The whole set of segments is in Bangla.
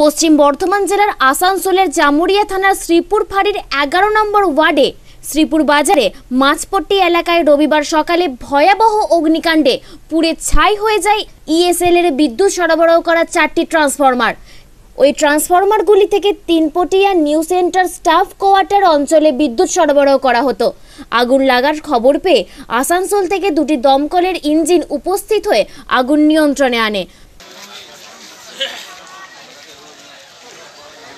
পশ্চিম বর্ধমান জেলার আসানসোলের জামুরিয়া থানার শ্রীপুর ফাঁড়ির এগারো নম্বর ওয়ার্ডে শ্রীপুর বাজারে মাছপট্টি এলাকায় রবিবার সকালে ভয়াবহ অগ্নিকাণ্ডে পুড়ে ছাই হয়ে যায় ইএসএল এর বিদ্যুৎ সরবরাহ করা চারটি ট্রান্সফরমার। ওই ট্রান্সফরমারগুলি থেকে Tinpatia new centre staff quarter অঞ্চলে বিদ্যুৎ সরবরাহ করা হতো। আগুন লাগার খবর পেয়ে আসানসোল থেকে দুটি দমকলের ইঞ্জিন উপস্থিত হয়ে আগুন নিয়ন্ত্রণে আনে।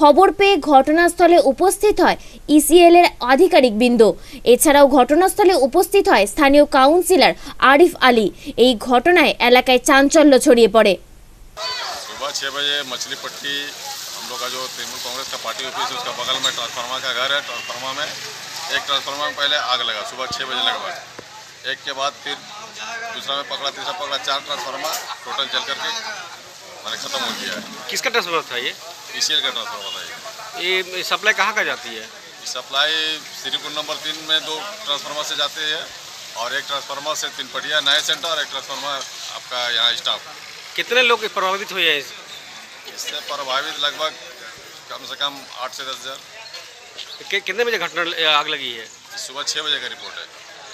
খবর পেয়ে ঘটনাস্থলে উপস্থিত হয় ইসিএল এর আধিকারিক বৃন্দ এছাড়াও ঘটনাস্থলে উপস্থিত হয় স্থানীয় কাউন্সিলর আরিফ আলী এই ঘটনায় এলাকায় চাঞ্চল্য ছড়িয়ে পড়ে सुबह छः बजे मछली पट्टी हम लोग का जो तृणमूल कांग्रेस का पार्टी ऑफिस है उसका बगल में ट्रांसफार्मर का घर है ट्रांसफार्मर में एक ट्रांसफार्मर में पहले आग लगा सुबह छः बजे लगभग एक के बाद फिर दूसरा में पकड़ा तीसरा पकड़ा चार ट्रांसफार्मर टोटल जल करके मैंने ख़त्म हो गया है किसका ट्रांसफर था ये ई का ट्रांसफार्मर था ये। ये सप्लाई कहाँ का जाती है? सप्लाई श्रीपुर नंबर तीन में दो ट्रांसफार्मर से जाते हैं और एक ट्रांसफार्मर से तीन पटिया नए सेंटर और एक ट्रांसफार्मर आपका यहाँ स्टाफ कितने लोग प्रभावित हुए हैं इससे प्रभावित लगभग कम से कम आठ से दस हज़ार। कि, कितने बजे घटना आग लगी है? सुबह छः बजे का रिपोर्ट है।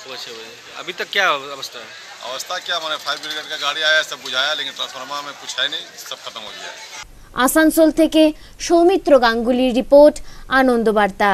सुबह छः बजे। अभी तक क्या अवस्था है? अवस्था क्या मैंने? फायर ब्रिगेड का गाड़ी आया सब बुझाया लेकिन ट्रांसफार्मर में कुछ है नहीं सब खत्म हो गया। है আসানসোল থেকে সৌমিত্র গাঙ্গুলির রিপোর্ট আনন্দবার্তা।